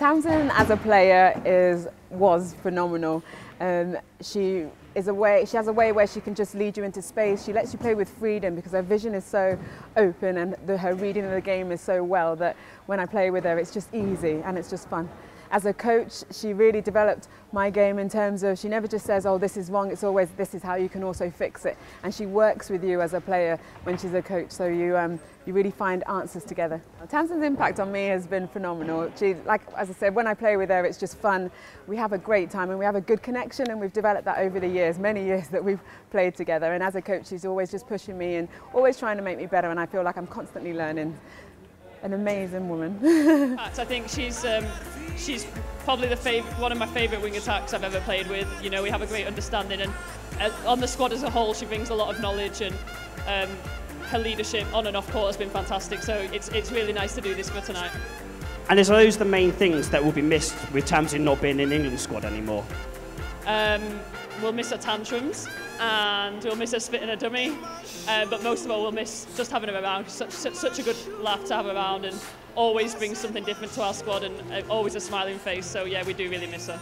Tamsin as a player is was phenomenal. Um, she is a way she has a way where she can just lead you into space. She lets you play with freedom because her vision is so open and the, her reading of the game is so well that when I play with her it's just easy and it's just fun as a coach, she really developed my game in terms of she never just says, oh, this is wrong. It's always, this is how you can also fix it. And she works with you as a player when she's a coach. So you, um, you really find answers together. Tamsin's impact on me has been phenomenal. She, like, as I said, when I play with her, it's just fun. We have a great time and we have a good connection and we've developed that over the years, many years that we've played together. And as a coach, she's always just pushing me and always trying to make me better. And I feel like I'm constantly learning an amazing woman. I think she's um, she's probably the fav- one of my favourite wing attacks I've ever played with. You know, we have a great understanding, and uh, on the squad as a whole, she brings a lot of knowledge and. Um, her leadership on and off court has been fantastic, so it's, it's really nice to do this for tonight. And is those the main things that will be missed with Tamsin not being in England squad anymore? Um, we'll miss her tantrums and we'll miss her spitting a dummy. Uh, but most of all, we'll miss just having her around. Such, such, a good laugh to have around and always brings something different to our squad and uh, always a smiling face. So yeah, we do really miss her.